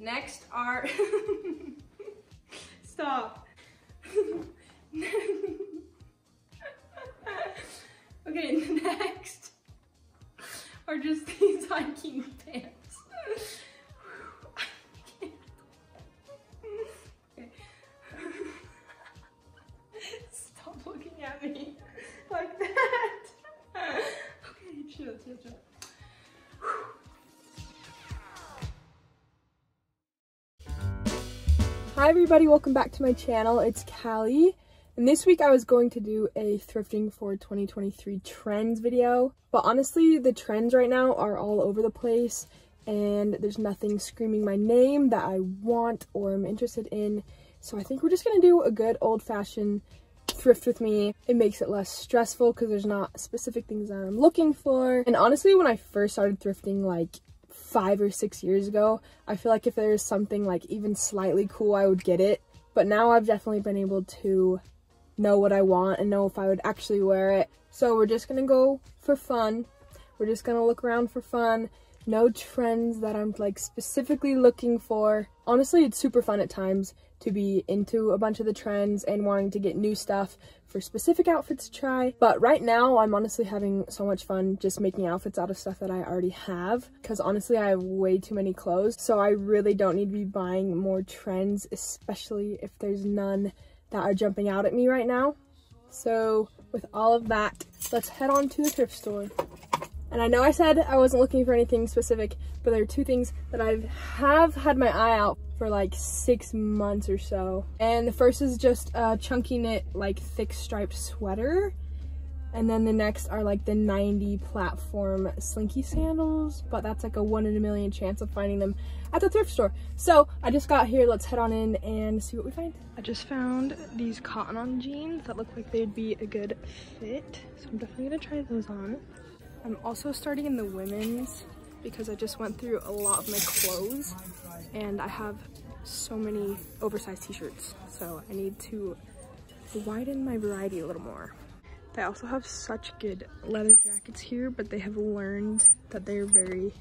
Next are, stop. okay, next are just these hiking pants. Stop looking at me like that. okay, chill, chill, chill. Hi everybody, welcome back to my channel. It's Kali. And this week I was going to do a thrifting for 2023 trends video. But honestly, the trends right now are all over the place and there's nothing screaming my name that I want or am interested in. So I think we're just gonna do a good old-fashioned thrift with me. It makes it less stressful because there's not specific things that I'm looking for. And honestly, when I first started thrifting like five or six years ago, I feel like if there was something like even slightly cool, I would get it. But now I've definitely been able to know what I want and know if I would actually wear it. So we're just gonna go for fun. We're just gonna look around for fun. No trends that I'm like specifically looking for. Honestly, it's super fun at times to be into a bunch of the trends and wanting to get new stuff for specific outfits to try. But right now, I'm honestly having so much fun just making outfits out of stuff that I already have. Because honestly, I have way too many clothes. So I really don't need to be buying more trends, especially if there's none that are jumping out at me right now. So with all of that, let's head on to the thrift store. And I know I said I wasn't looking for anything specific, but there are two things that I have had my eye out for like six months or so. And the first is just a chunky knit, like thick striped sweater. And then the next are like the 90 platform slinky sandals, but that's like a one in a million chance of finding them at the thrift store. So I just got here, let's head on in and see what we find. I just found these Cotton On jeans that look like they'd be a good fit. So I'm definitely gonna try those on. I'm also starting in the women's because I just went through a lot of my clothes and I have so many oversized t-shirts. So I need to widen my variety a little more. They also have such good leather jackets here, but they have learned that they're very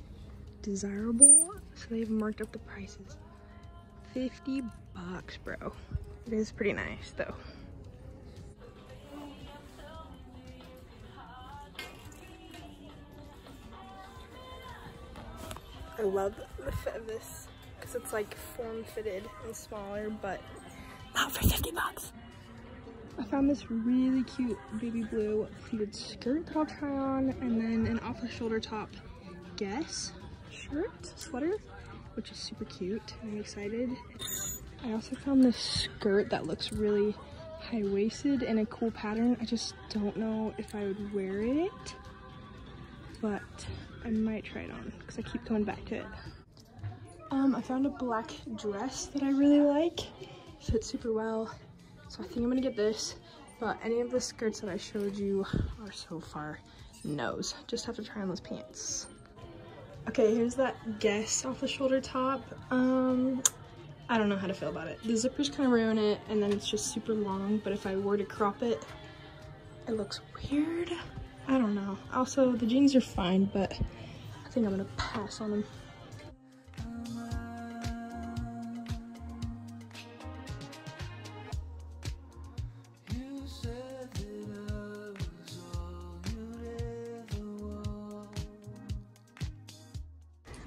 desirable. So they've marked up the prices. 50 bucks, bro. It is pretty nice though. I love the fit of this because it's like form fitted and smaller, but not for 50 bucks. I found this really cute baby blue pleated skirt that I'll try on and then an off the shoulder top guess shirt, sweater, which is super cute. I'm excited. I also found this skirt that looks really high-waisted and a cool pattern. I just don't know if I would wear it, but I might try it on because I keep coming back to it. Um, I found a black dress that I really like. Fits super well. So I think I'm gonna get this, but any of the skirts that I showed you are so far no's. Just have to try on those pants. Okay, here's that Guess off the shoulder top. Um, I don't know how to feel about it. The zippers kind of ruin it, and then it's just super long, but if I were to crop it, it looks weird. I don't know. Also, the jeans are fine, but I think I'm gonna pass on them.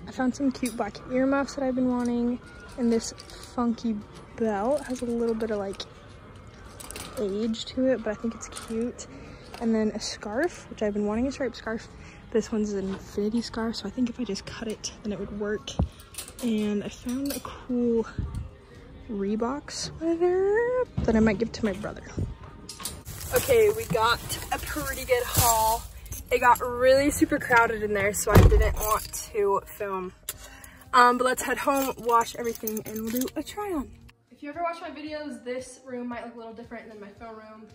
I found some cute black earmuffs that I've been wanting, and this funky belt has a little bit of like age to it, but I think it's cute. And then a scarf, which I've been wanting a striped scarf. This one's an infinity scarf, so I think if I just cut it, then it would work. And I found a cool Reebok sweater that I might give to my brother. Okay, we got a pretty good haul. It got really super crowded in there, so I didn't want to film. Um, but let's head home, wash everything, and we'll do a try on. If you ever watch my videos, this room might look a little different than my film room,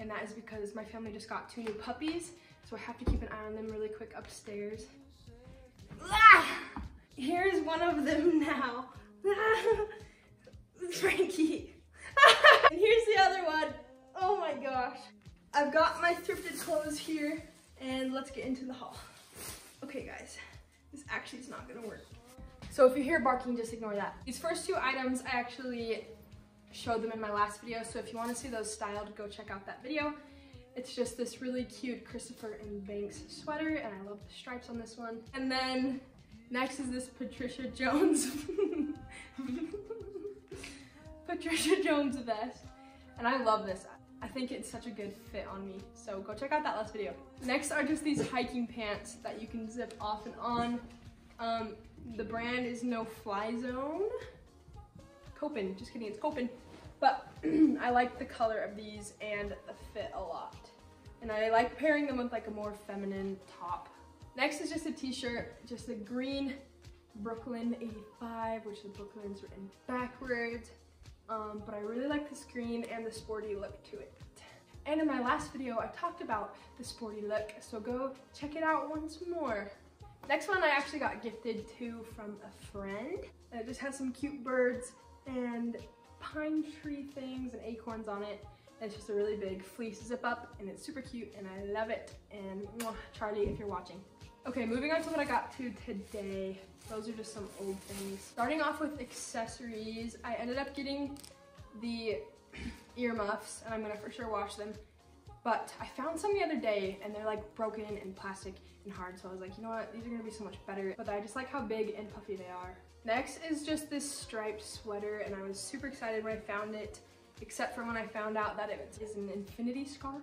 and that is because my family just got two new puppies, so I have to keep an eye on them really quick upstairs. Ah! Here's one of them now. Frankie. and here's the other one. Oh my gosh. I've got my thrifted clothes here and let's get into the haul. Okay guys, this actually is not gonna work. So if you hear barking, just ignore that. These first two items, I actually showed them in my last video. So if you wanna see those styled, go check out that video. It's just this really cute Christopher and Banks sweater and I love the stripes on this one. And then next is this Patricia Jones. Patricia Jones vest. And I love this. I think it's such a good fit on me. So go check out that last video. Next are just these hiking pants that you can zip off and on. Um, the brand is No Fly Zone. Copen, just kidding, it's Copen. But I like the color of these and the fit a lot. And I like pairing them with like a more feminine top. Next is just a t-shirt, just a green Brooklyn 85, which the Brooklyn's written backwards. Um, but I really like the green and the sporty look to it. And in my last video, I talked about the sporty look, so go check it out once more. Next one I actually got gifted to from a friend. It just has some cute birds and pine tree things and acorns on it. It's just a really big fleece zip up and it's super cute and I love it. And mwah, Charlie, if you're watching. Okay, moving on to what I got to today. Those are just some old things. Starting off with accessories, I ended up getting the earmuffs and I'm gonna for sure wash them. But I found some the other day and they're like broken and plastic and hard. So I was like, you know what, these are gonna be so much better. But I just like how big and puffy they are. Next is just this striped sweater and I was super excited when I found it, except for when I found out that it is an infinity scarf.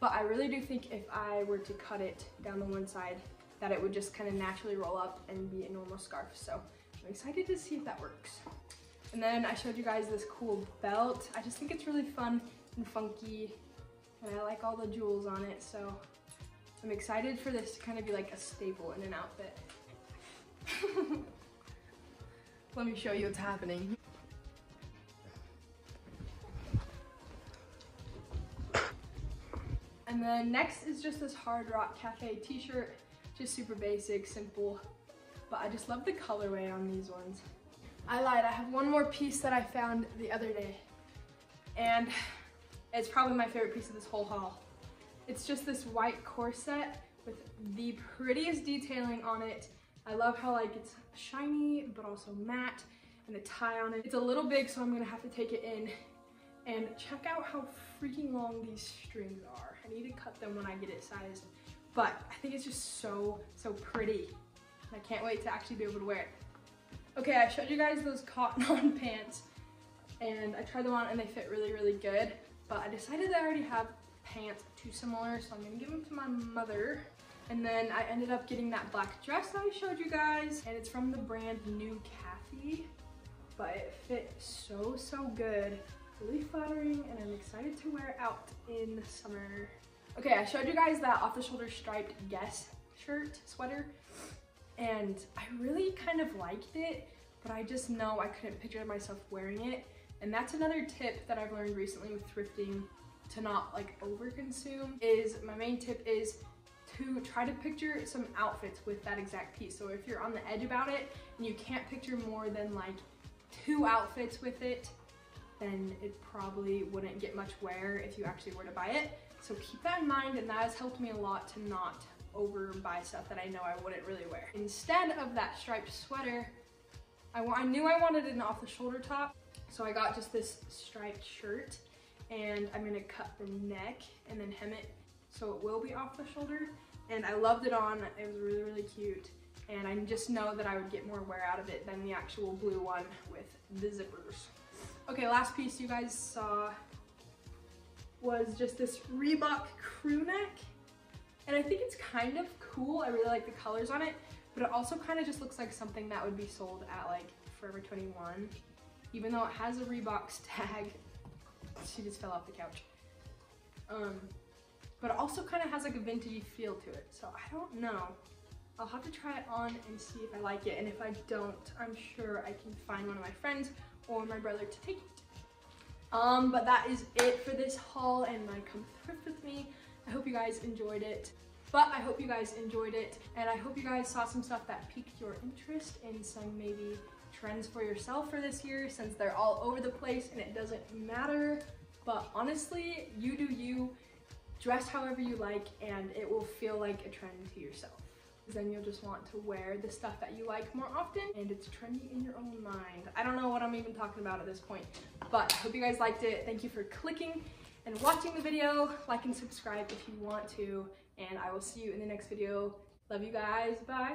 But I really do think if I were to cut it down the one side, that it would just kind of naturally roll up and be a normal scarf. So I'm excited to see if that works. And then I showed you guys this cool belt. I just think it's really fun and funky and I like all the jewels on it. So I'm excited for this to kind of be like a staple in an outfit. Let me show you what's happening. And then next is just this Hard Rock Cafe t-shirt. Just super basic, simple. But I just love the colorway on these ones. I lied, I have one more piece that I found the other day. And it's probably my favorite piece of this whole haul. It's just this white corset with the prettiest detailing on it. I love how like it's shiny, but also matte and the tie on it. It's a little big, so I'm gonna have to take it in and check out how freaking long these strings are. I need to cut them when I get it sized, but I think it's just so, so pretty. I can't wait to actually be able to wear it. Okay, I showed you guys those Cotton On pants and I tried them on and they fit really, really good, but I decided I already have pants too similar, so I'm gonna give them to my mother. And then I ended up getting that black dress that I showed you guys, and it's from the brand New Kathy, but it fit so, so good. Really flattering, and I'm excited to wear it out in the summer. Okay, I showed you guys that off-the-shoulder striped Guess shirt, sweater, and I really kind of liked it, but I just know I couldn't picture myself wearing it. And that's another tip that I've learned recently with thrifting to not like over consume is my main tip is to try to picture some outfits with that exact piece. So if you're on the edge about it and you can't picture more than like two outfits with it, then it probably wouldn't get much wear if you actually were to buy it. So keep that in mind and that has helped me a lot to not over buy stuff that I know I wouldn't really wear. Instead of that striped sweater, I, I knew I wanted an off the shoulder top. So I got just this striped shirt and I'm gonna cut the neck and then hem it so it will be off the shoulder. And I loved it on, it was really, really cute. And I just know that I would get more wear out of it than the actual blue one with the zippers. Okay, last piece you guys saw was just this Reebok crew neck. And I think it's kind of cool. I really like the colors on it, but it also kind of just looks like something that would be sold at like Forever 21. Even though it has a Reeboks tag, she just fell off the couch. Um, but it also kind of has like a vintagey feel to it. So I don't know. I'll have to try it on and see if I like it. And if I don't, I'm sure I can find one of my friends or my brother to take it. Um, but that is it for this haul and my come thrift with me. I hope you guys enjoyed it. But I hope you guys enjoyed it and I hope you guys saw some stuff that piqued your interest in some maybe trends for yourself for this year since they're all over the place and it doesn't matter. But honestly, you do you, dress however you like and it will feel like a trend to yourself. then you'll just want to wear the stuff that you like more often and it's trendy in your own mind. I don't know what I'm even talking about at this point, but I hope you guys liked it. Thank you for clicking and watching the video. Like and subscribe if you want to, and I will see you in the next video. Love you guys. Bye.